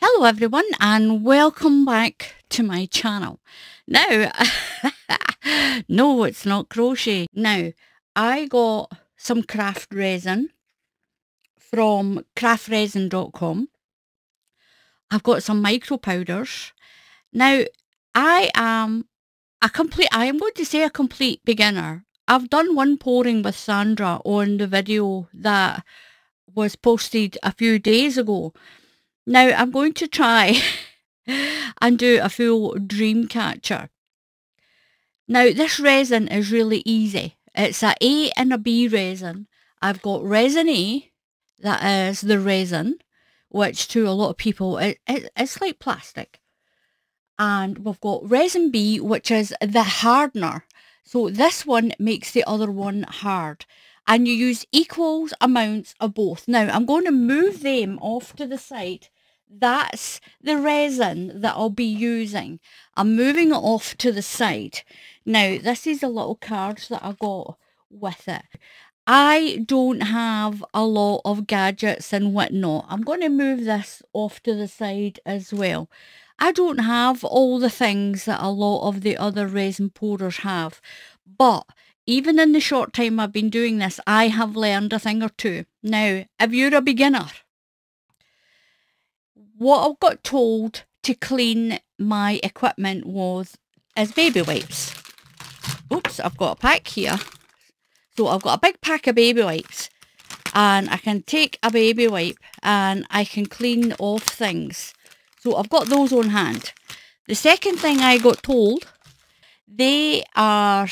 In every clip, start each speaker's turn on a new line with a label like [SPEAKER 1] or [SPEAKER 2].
[SPEAKER 1] Hello everyone and welcome back to my channel. Now, no it's not crochet. Now, I got some craft resin from craftresin.com. I've got some micro powders. Now, I am a complete, I am going to say a complete beginner. I've done one pouring with Sandra on the video that was posted a few days ago. Now I'm going to try and do a full dream catcher. Now this resin is really easy. It's a A and a B resin. I've got resin A, that is the resin, which to a lot of people, it, it, it's like plastic. And we've got resin B, which is the hardener. So this one makes the other one hard. And you use equal amounts of both. Now, I'm going to move them off to the side. That's the resin that I'll be using. I'm moving it off to the side. Now, this is a little card that I got with it. I don't have a lot of gadgets and whatnot. I'm going to move this off to the side as well. I don't have all the things that a lot of the other resin pourers have, but even in the short time I've been doing this, I have learned a thing or two. Now, if you're a beginner, what I got told to clean my equipment was as baby wipes. Oops, I've got a pack here. So I've got a big pack of baby wipes and I can take a baby wipe and I can clean off things. So I've got those on hand. The second thing I got told, they are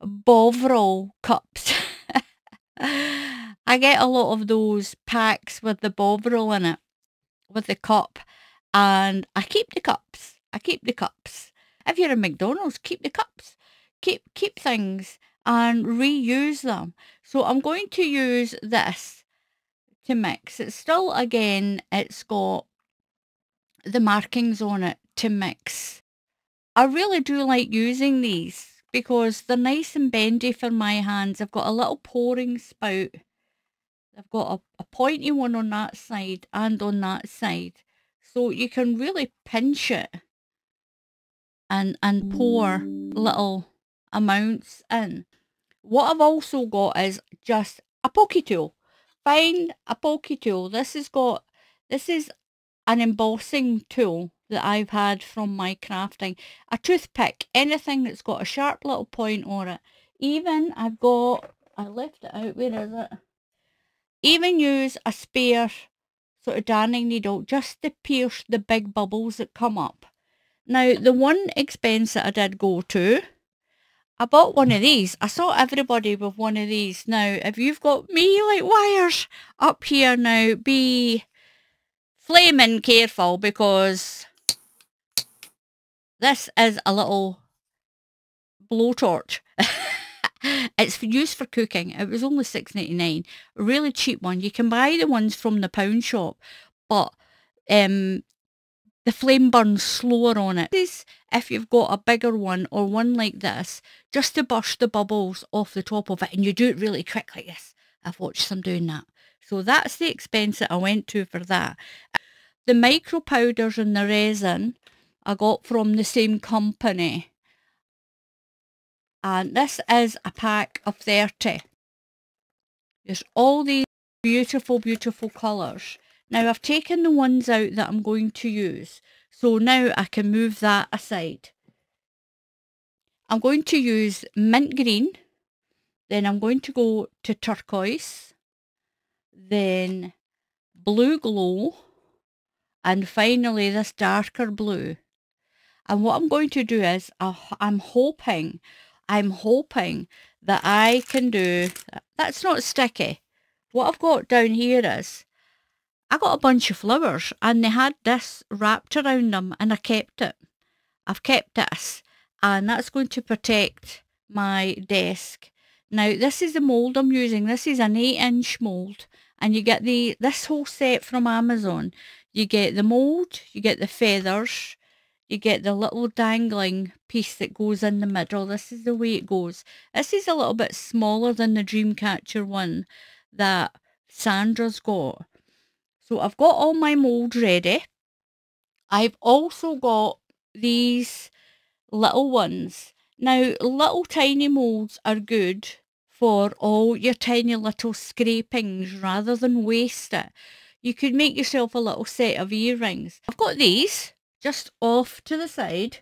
[SPEAKER 1] Bovril cups. I get a lot of those packs with the Bovril in it, with the cup, and I keep the cups. I keep the cups. If you're a McDonald's, keep the cups. Keep keep things and reuse them. So I'm going to use this to mix. It's still, again, it's got the markings on it to mix. I really do like using these because they're nice and bendy for my hands. I've got a little pouring spout. I've got a, a pointy one on that side and on that side. So you can really pinch it and, and pour little amounts in. What I've also got is just a pokey tool. Find a pokey tool. This has got, this is an embossing tool that I've had from my crafting. A toothpick, anything that's got a sharp little point on it. Even I've got, I left it out, where is it? Even use a spare sort of darning needle just to pierce the big bubbles that come up. Now, the one expense that I did go to, I bought one of these. I saw everybody with one of these. Now, if you've got me like wires up here now, be flaming careful because this is a little blowtorch. it's used for cooking. It was only six ninety nine. Really cheap one. You can buy the ones from the pound shop, but um, the flame burns slower on it. This if you've got a bigger one or one like this, just to brush the bubbles off the top of it, and you do it really quick like this. I've watched some doing that. So that's the expense that I went to for that. The micro powders and the resin I got from the same company. And this is a pack of 30. There's all these beautiful, beautiful colours. Now I've taken the ones out that I'm going to use. So now I can move that aside. I'm going to use mint green. Then I'm going to go to turquoise. Then blue glow. And finally this darker blue. And what I'm going to do is I'm hoping, I'm hoping that I can do, that's not sticky. What I've got down here is, I got a bunch of flowers and they had this wrapped around them and I kept it. I've kept this and that's going to protect my desk. Now this is the mould I'm using. This is an 8 inch mould and you get the this whole set from Amazon. You get the mould, you get the feathers, you get the little dangling piece that goes in the middle. This is the way it goes. This is a little bit smaller than the Dreamcatcher one that Sandra's got. So I've got all my mould ready. I've also got these little ones. Now, little tiny moulds are good for all your tiny little scrapings rather than waste it. You could make yourself a little set of earrings. I've got these just off to the side.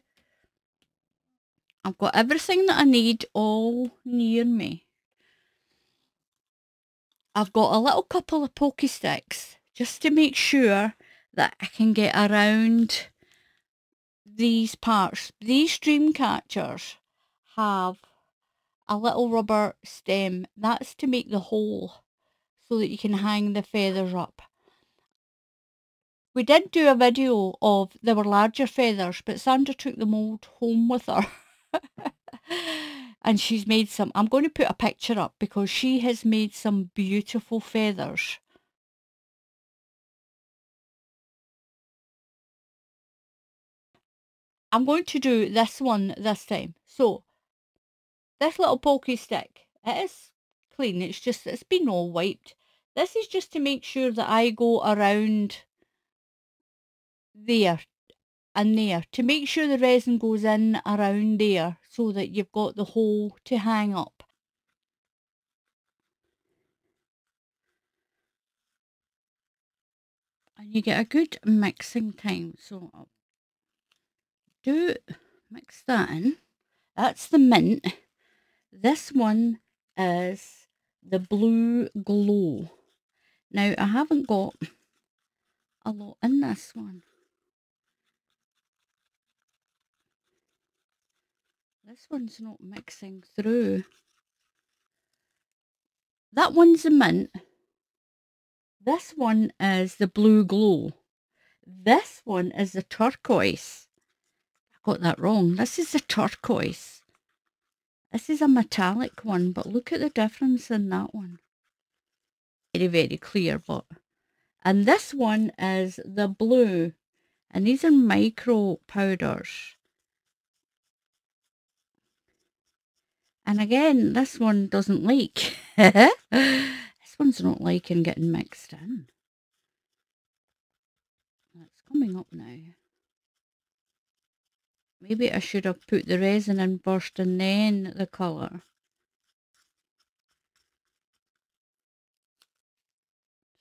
[SPEAKER 1] I've got everything that I need all near me. I've got a little couple of pokey sticks just to make sure that I can get around these parts. These dream catchers have a little rubber stem. That's to make the hole so that you can hang the feathers up. We did do a video of there were larger feathers, but Sandra took the mould home with her. and she's made some. I'm going to put a picture up because she has made some beautiful feathers. I'm going to do this one this time. So, this little pokey stick, it is clean. It's just, it's been all wiped. This is just to make sure that I go around there and there to make sure the resin goes in around there so that you've got the hole to hang up. And you get a good mixing time. So I'll do mix that in. That's the mint. This one is the blue glow. Now I haven't got a lot in this one. This one's not mixing through. That one's the mint. This one is the blue glow. This one is the turquoise. I got that wrong. This is the turquoise. This is a metallic one, but look at the difference in that one. Very, very clear, but... And this one is the blue. And these are micro powders. And again, this one doesn't like. this one's not liking getting mixed in. That's coming up now. Maybe I should have put the resin in first and then the colour.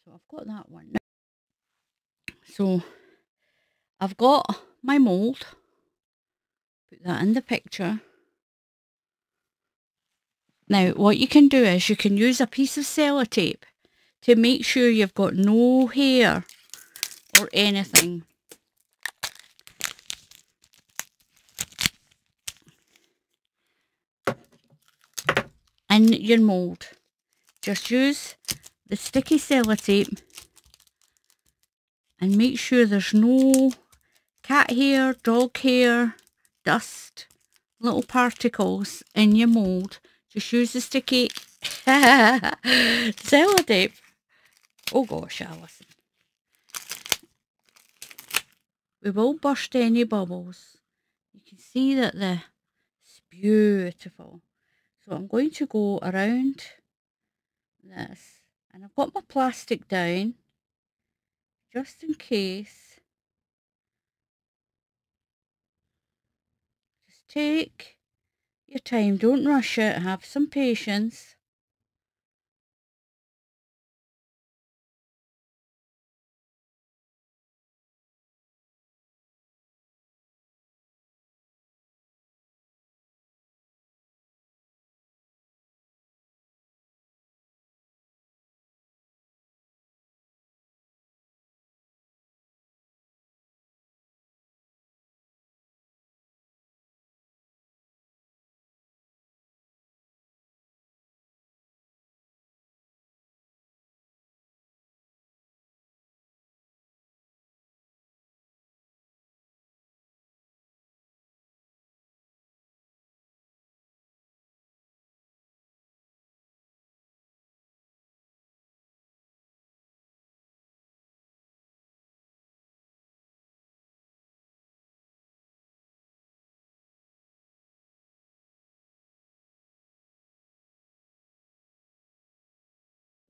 [SPEAKER 1] So I've got that one. So I've got my mould. Put that in the picture. Now, what you can do is you can use a piece of sellotape to make sure you've got no hair or anything. in your mould. Just use the sticky sellotape and make sure there's no cat hair, dog hair, dust, little particles in your mould just use the sticky sellotape. Oh gosh, Alison. We won't burst any bubbles. You can see that the it's beautiful. So I'm going to go around this. And I've got my plastic down just in case. Just take your time. Don't rush it. Have some patience.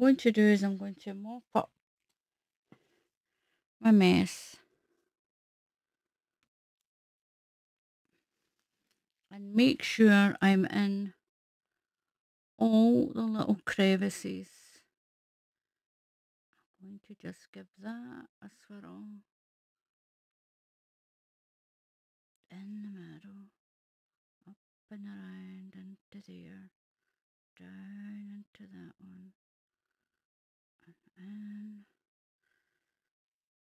[SPEAKER 1] going to do is I'm going to mop up my mess and make sure I'm in all the little crevices. I'm going to just give that a swirl in the middle, up and around into there, down into that one. Um,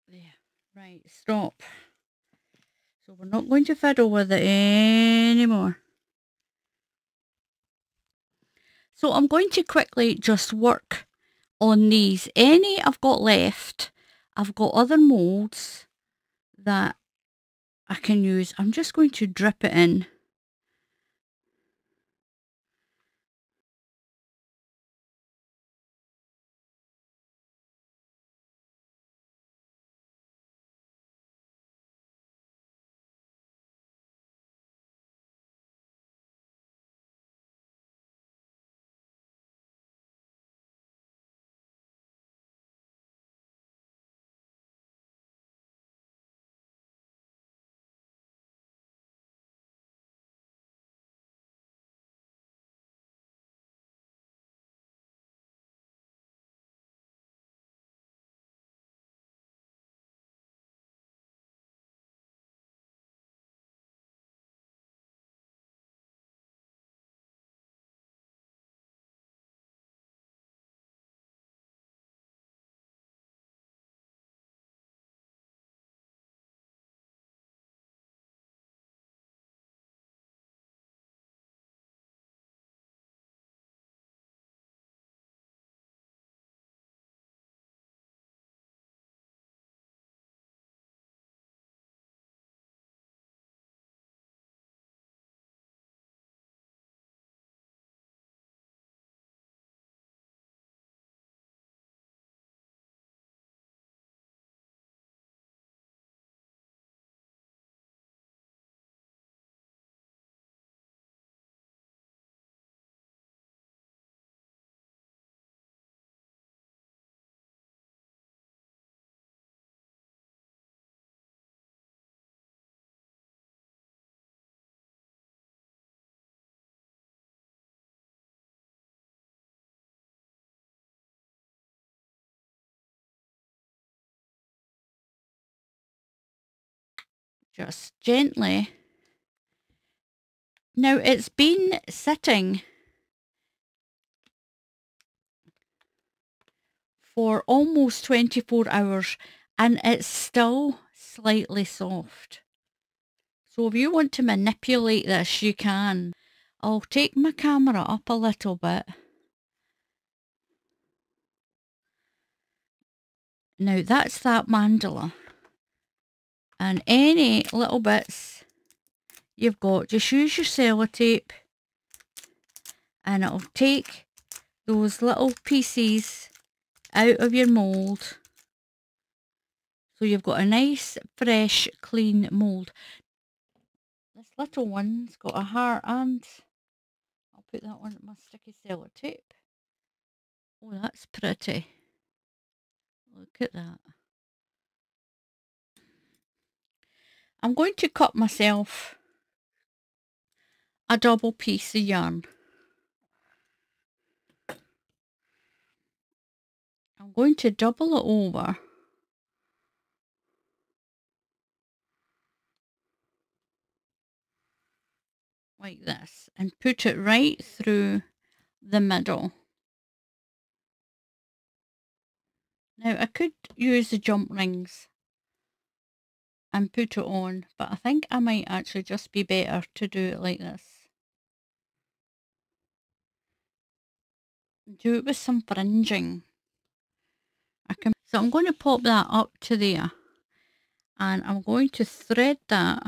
[SPEAKER 1] there, right, stop. So we're not going to fiddle with it anymore. So I'm going to quickly just work on these. Any I've got left, I've got other moulds that I can use. I'm just going to drip it in. Just gently. Now it's been sitting for almost 24 hours and it's still slightly soft. So if you want to manipulate this, you can. I'll take my camera up a little bit. Now that's that mandala and any little bits you've got just use your sellotape and it'll take those little pieces out of your mould. So you've got a nice fresh clean mould. This little one's got a heart and I'll put that one on my sticky sellotape oh that's pretty. Look at that I'm going to cut myself a double piece of yarn. I'm going to double it over like this and put it right through the middle. Now I could use the jump rings and put it on, but I think I might actually just be better to do it like this. Do it with some fringing. I can, so I'm going to pop that up to there and I'm going to thread that.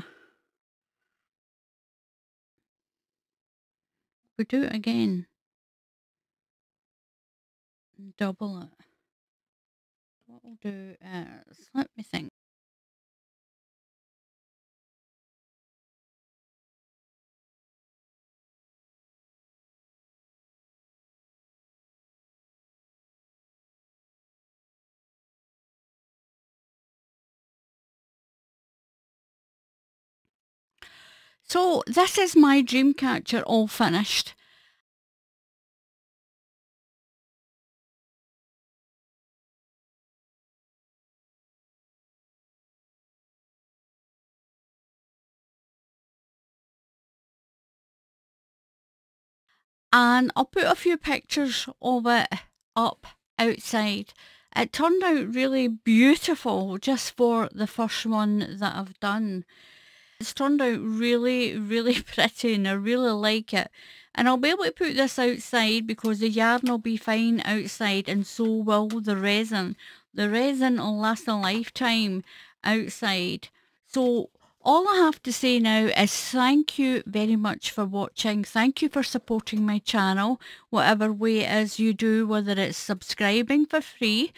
[SPEAKER 1] We do it again. Double it. What we'll do is, let me think. So this is my dream catcher all finished. and I'll put a few pictures of it up outside. It turned out really beautiful just for the first one that I've done. It's turned out really, really pretty and I really like it. And I'll be able to put this outside because the yarn will be fine outside and so will the resin. The resin will last a lifetime outside. So all I have to say now is thank you very much for watching. Thank you for supporting my channel, whatever way it is you do, whether it's subscribing for free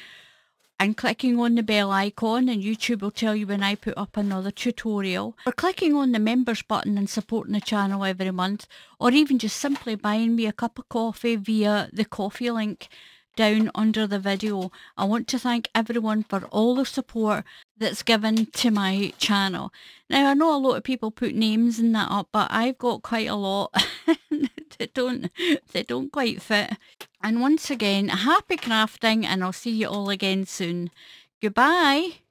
[SPEAKER 1] and clicking on the bell icon and YouTube will tell you when I put up another tutorial, or clicking on the members button and supporting the channel every month, or even just simply buying me a cup of coffee via the Ko-fi link down under the video. I want to thank everyone for all the support that's given to my channel. Now I know a lot of people put names in that up but I've got quite a lot that don't they don't quite fit. And once again happy crafting and I'll see you all again soon. Goodbye.